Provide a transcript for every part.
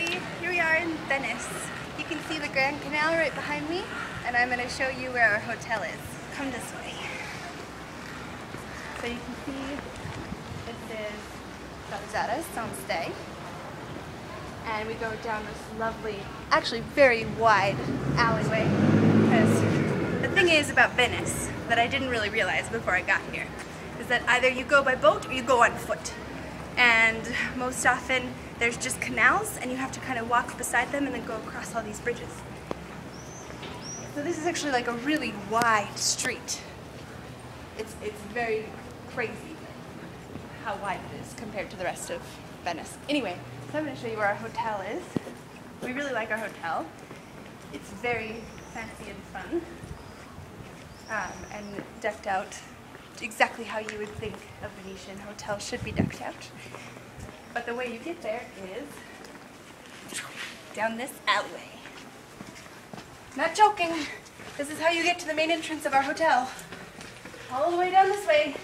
everybody, here we are in Venice. You can see the Grand Canal right behind me, and I'm going to show you where our hotel is. Come this way. So you can see this is Balzaras on stay. And we go down this lovely, actually very wide alleyway. Because the thing is about Venice that I didn't really realize before I got here is that either you go by boat or you go on foot. And most often there's just canals and you have to kind of walk beside them and then go across all these bridges. So this is actually like a really wide street. It's, it's very crazy how wide it is compared to the rest of Venice. Anyway, so I'm going to show you where our hotel is. We really like our hotel. It's very fancy and fun um, and decked out exactly how you would think a Venetian hotel should be decked out. But the way you get there is down this alleyway. Not joking. This is how you get to the main entrance of our hotel. All the way down this way.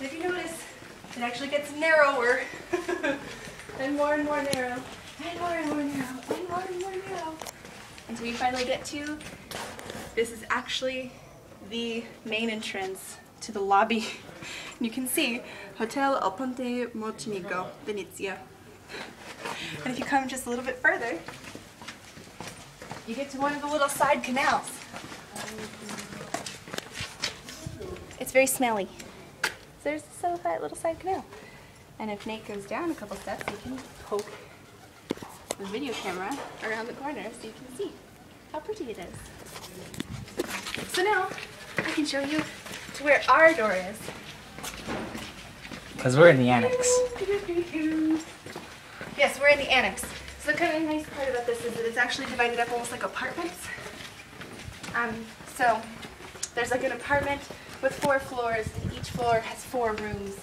If you notice, it actually gets narrower. and more and more narrow. And more and more narrow. And more and more narrow. Until you finally get to, this is actually the main entrance to the lobby. And you can see Hotel Al Ponte Mocenigo, Venezia. And if you come just a little bit further, you get to one of the little side canals. It's very smelly. So there's this little, little side canal. And if Nate goes down a couple steps, he can poke the video camera around the corner so you can see how pretty it is. So now I can show you to where our door is. Because we're in the annex. Yes, we're in the annex. So the kind of nice part about this is that it's actually divided up almost like apartments. Um, so there's like an apartment with four floors, and each floor has four rooms.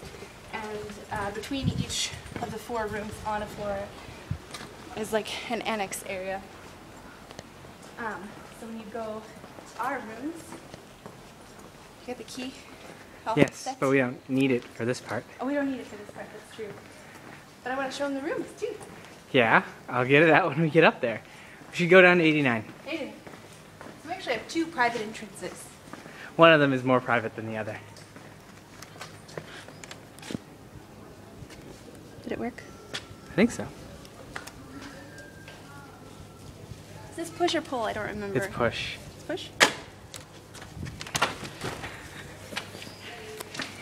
And uh, between each of the four rooms on a floor is like an annex area. Um, so when you go to our rooms, get the key. Oh, Yes, that's- but we don't need it for this part. Oh, we don't need it for this part, that's true. But I want to show them the rooms too. Yeah, I'll get it out when we get up there. We should go down to 89. Hey. So we actually have two private entrances. One of them is more private than the other. Did it work? I think so. Is this push or pull? I don't remember. It's push. It's push?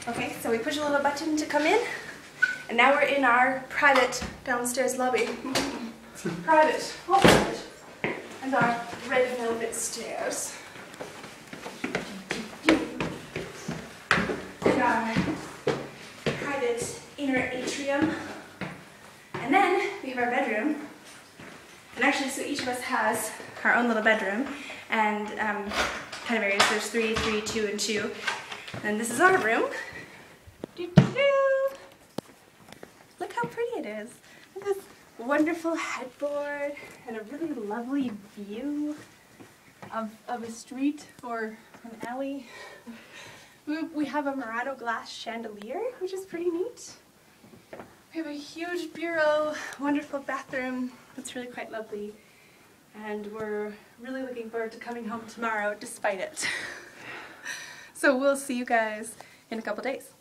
Okay, so we push a little button to come in. And now we're in our private downstairs lobby. private. Oh, private. And our red velvet stairs. And our private inner atrium. And then we have our bedroom. And actually, so each of us has our own little bedroom, and um, kind of areas. There's three, three, two, and two. And this is our room. Look how pretty it is. This wonderful headboard and a really lovely view of, of a street or an alley. We, we have a Murano glass chandelier, which is pretty neat. We have a huge bureau, wonderful bathroom. It's really quite lovely. And we're really looking forward to coming home tomorrow despite it. so we'll see you guys in a couple days.